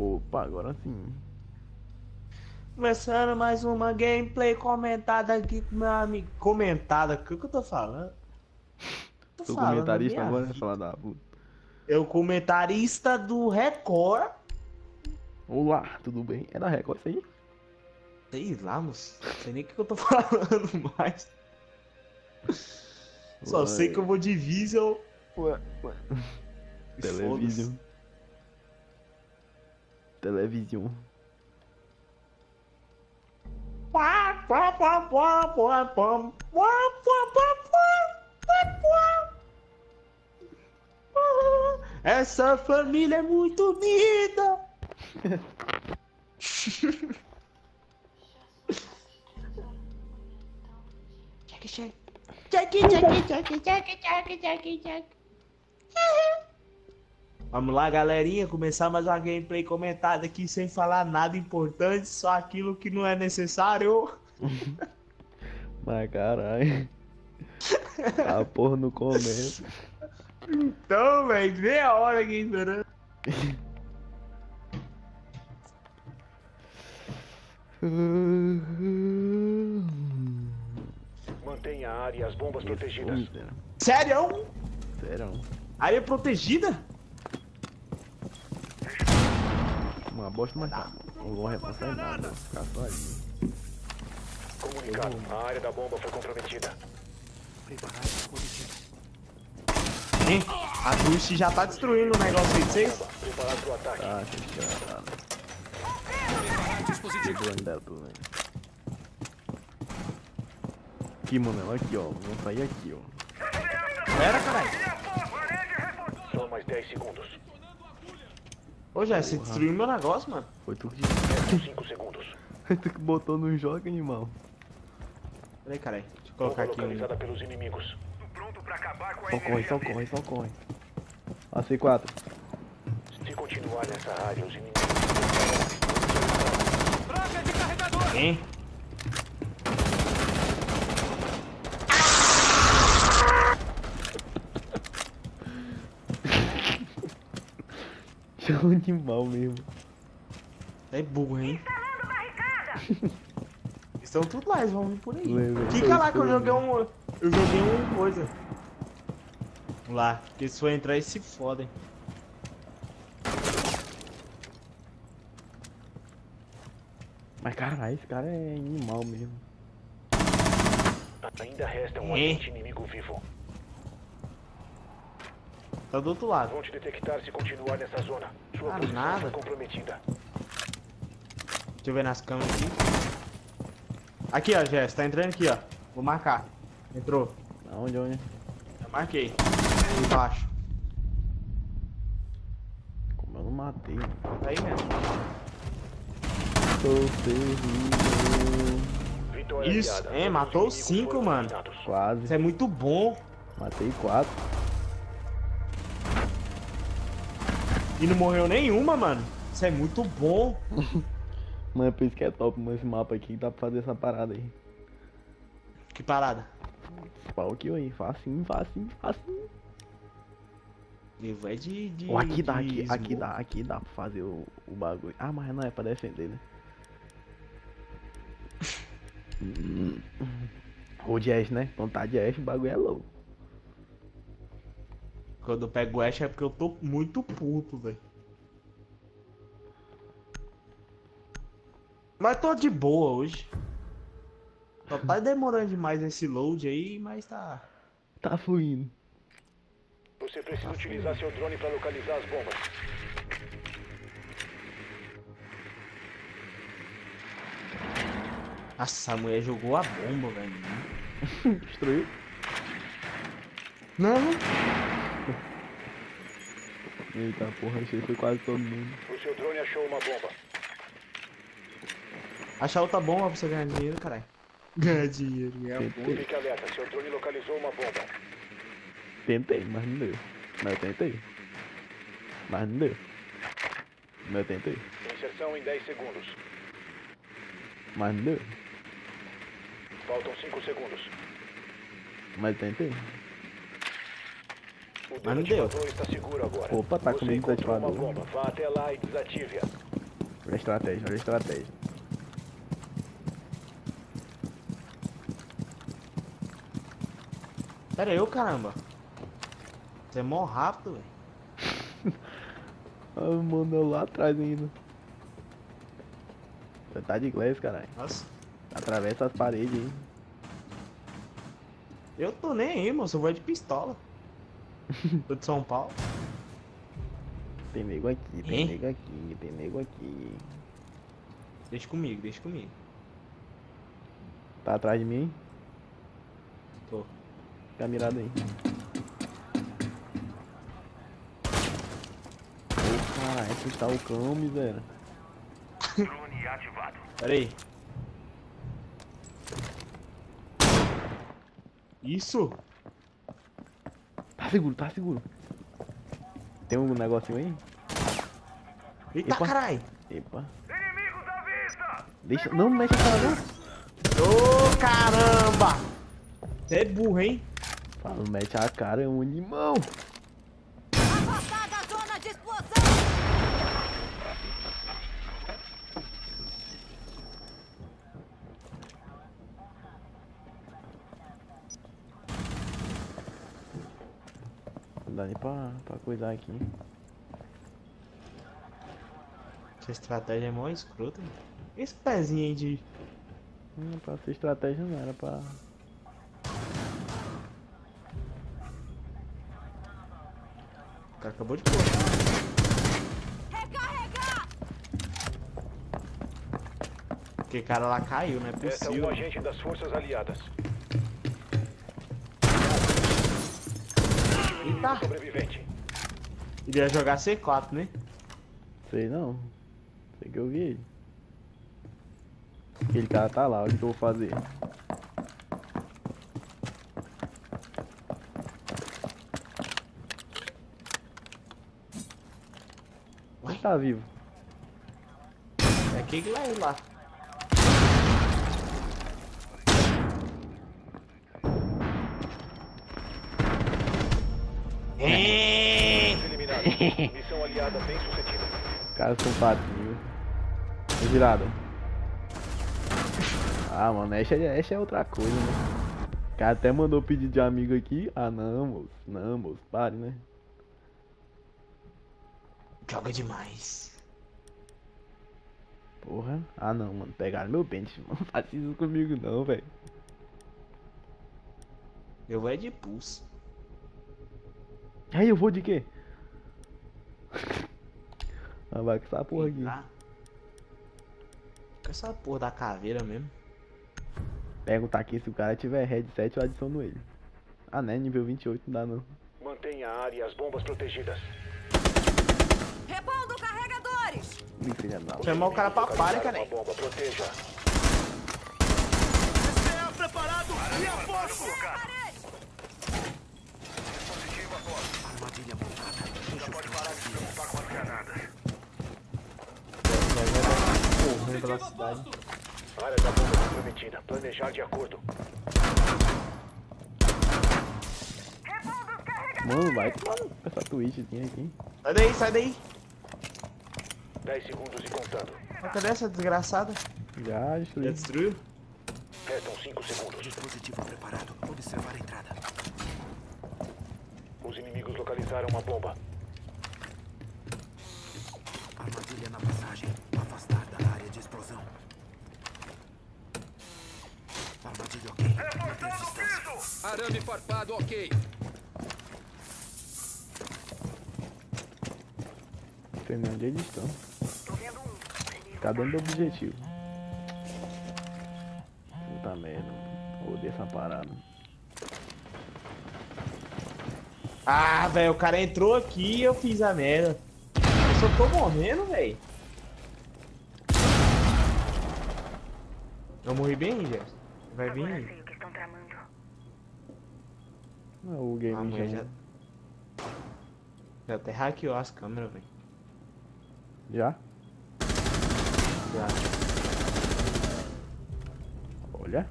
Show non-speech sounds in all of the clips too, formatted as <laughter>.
Opa, agora sim. Começando mais uma gameplay comentada aqui com meu amigo. Comentada, o que, que eu tô falando? Tô Sou falando comentarista agora, vida. falar da puta. Eu comentarista do Record. Olá, tudo bem? É da Record isso aí? Sei lá, moço. Não sei nem o que, que eu tô <laughs> falando mais. Só Ué, sei que eu vou de Visel. Ué, ué. e pá. Essa família é muito unida. Check, check. Check, check, check, check, check, check, check. Vamos lá, galerinha, começar mais uma gameplay comentada aqui sem falar nada importante, só aquilo que não é necessário. <laughs> Mas caralho. A porra no começo. Então, velho, meia hora aqui esperando. Mantenha a área e as bombas protegidas. Sério? Serão. Área protegida? Uma bosta, mas tá. Não vou repassar em nada. Vou ficar só ali. Comunicado. A área da bomba foi comprometida. Hein? A Dulce já tá destruindo o negócio aí de vocês? Preparado para o ataque. Tá, que desgraçado. Pegou ainda velho. Aqui, mano, aqui, ó. Vamos sair aqui, ó. Pera, caralho. Só mais 10 segundos. Ô, Jé, você destruiu meu negócio, mano. Foi tu que, Restam 5 segundos. <laughs> tu que botou no jogo, animal. Peraí, caralho. Deixa eu colocar aqui localizada pelos inimigos. Só corre, só corre, só corre. A C4. Se continuar nessa área, os inimigos. Hein? É <laughs> um animal mesmo. É burro, hein? <laughs> Estão tudo lá, eles vão vir por aí. Lembra, Fica lá que eu joguei um. Eu joguei uma coisa. Lá, porque se for entrar, eles se fodem. Mas caralho, esse cara é animal mesmo. Ainda resta um agente inimigo vivo. Tá do outro lado. Vão te detectar se continuar nessa zona. Sua Ah, nada. foi comprometida. Deixa eu ver nas câmeras aqui. Aqui, ó, Jess, tá entrando aqui, ó. Vou marcar. Entrou. Aonde, onde? Já marquei. Aqui embaixo. Como eu não matei, mano. Tá aí mesmo. Tô terrível. Vitória Isso, aliada. é, matou cinco, mano. Quase. Isso é muito bom. Matei quatro. E não morreu nenhuma, mano. Isso é muito bom. <laughs> Mano, por isso que é top, mano, esse mapa aqui. Dá pra fazer essa parada aí. Que parada. Pau aqui, aí. Facinho, facinho, facinho. Livro é de. de Ó, aqui dá, de aqui, aqui smoke. dá, aqui dá pra fazer o, o bagulho. Ah, mas não é pra defender, né? <laughs> Hum. Ou Ash, né? Quando tá de Ash, o bagulho é louco. Quando eu pego o Ash é porque eu tô muito puto, velho. Mas tô de boa hoje. Só tá demorando demais esse load aí, mas tá. Tá fluindo. Você precisa utilizar seu drone para localizar as bombas. Nossa, a mulher jogou a bomba, velho. <laughs> Destruiu. Não, Eita porra, achei que foi quase todo mundo. O seu drone achou uma bomba. achar outra bomba pra você ganhar dinheiro, caralho. Ganhar dinheiro, ganhar Tentei. bomba. Fique alerta, seu drone localizou uma bomba. Tentei, mas não deu. Mas eu tentei. Mas não deu. Mas eu tentei. Inserção em 10 segundos. Mas não deu. Faltam 5 segundos. Mas eu tentei. O Mas não deu. desativador está seguro agora. Opa, tá Você comigo uma desativador. bomba. Vá até lá e desative-a. Olha a estratégia, olha a estratégia. Pera aí, ô caramba. Você é mó rápido, velho. <laughs> Ah, mano, lá atrás ainda. Você tá de glass, caralho. Nossa. Atravessa as paredes aí. Eu tô nem aí, moço. Eu vou de pistola. Tô de São Paulo. Tem nego aqui, tem Hein? nego aqui, tem nego aqui. Deixa comigo, deixa comigo. Tá atrás de mim? Tô. Fica mirado aí. Ô caralho, esse tá o cão, miséria. Drone ativado. Pera aí. Isso? Tá seguro, tá seguro. Tem um negocinho aí? Eita, Epa. carai. Epa. Inimigos à vista! Deixa. Não, não mexe a cara não. Ô, caramba. Você é burro, hein? Fala, não mete a cara, é um limão. Afastar da zona de explosão! Não dá nem pra, pra coisar aqui. Essa estratégia é mó escrota. Esse pezinho aí de. Não, pra ser estratégia não era pra. O cara acabou de pôr. Recarregar! Porque cara lá caiu, não é é possível. um agente das forças aliadas. Sobrevivente. Ele ia jogar C4, né? Sei não. Sei que eu vi ele. Aquele cara tá lá, olha o que eu vou fazer. Ué? Ele tá vivo. É aquele lá, ele lá. Missão aliada bem sucedida. Cara, são patinho. Virado. Ah, mano, essa é, essa é outra coisa, né? O cara até mandou pedir de amigo aqui. Ah, não, moço. Não, moço. Pare, né? Joga demais. Porra. Ah, não, mano. Pegaram meu pente. <laughs> Não faz isso comigo, não, velho. Eu vou é de pulso. Aí eu vou de quê? Ah, vai com essa porra aqui. Tá. Com essa porra da caveira mesmo. Perguntar aqui se o cara tiver headset, eu adiciono ele. Ah, né? Nível 28 não dá não. Mantenha a área e as bombas protegidas. Repondo carregadores! Ih, filha da Chamar o cara pra pare, cara. uma bomba, proteja. Parede! Já já tá correndo pela cidade. Área da comprometida. Planejar de acordo. Mano, vai tomar essa twitchzinha aqui. Sai daí, sai daí. 10 segundos e contando. Mas Cadê essa desgraçada? Já Já destruí. destruiu? Restam 5 segundos. Dispositivo preparado. Observar a entrada. Os inimigos localizaram uma bomba. Armadilha na passagem. Afastar da área de explosão. Ok. Mantém distância. Arame farpado, ok. Nem onde eles estão. Tá dando objetivo. Puta merda. mano. Odeio essa parada. Ah, velho, o cara entrou aqui e eu fiz a merda. Eu só tô morrendo, velho. Eu morri bem, Jess. Vai vir. o que estão tramando. Ah, o game A mulher já... já. Já até hackeou as câmeras, velho. já? Já. Olha.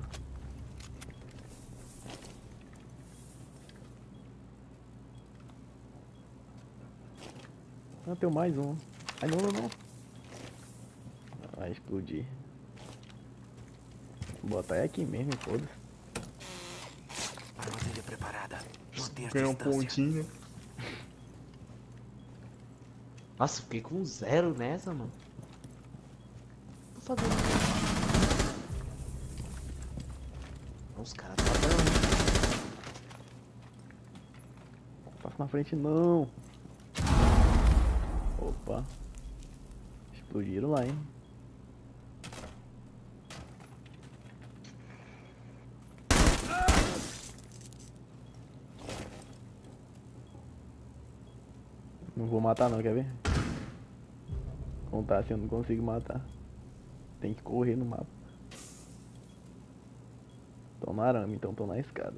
Ah, tem mais um. Ai, não, não, não. Vai explodir. Vou botar aqui mesmo, foda-se. Armadilha preparada. Manter Ganhou um pontinho. Nossa, fiquei com zero nessa, mano. Tô fazendo. Os caras tá dando. Passa na frente não. Opa. Explodiram lá, hein? Não vou matar não, quer ver? Contar se eu não consigo matar. Tem que correr no mapa. Tô no arame, então tô na escada.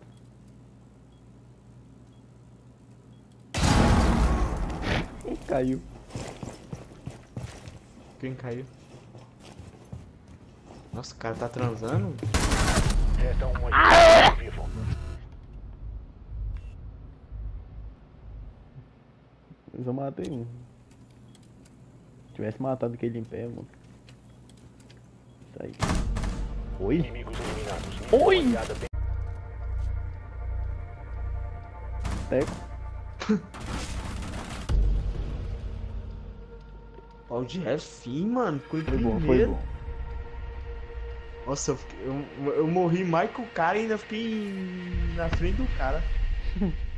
Caiu. Quem caiu? Nossa, o cara tá transando? Resta um agente vivo. Eu só matei um. Se tivesse matado aquele em pé, mano. Isso aí. Oi? Oi! Teco. <laughs> Pau de ré, fim, mano. Foi bom, foi bom. Nossa, eu, fiquei- eu, eu morri mais que o cara e ainda fiquei na frente do cara. <laughs>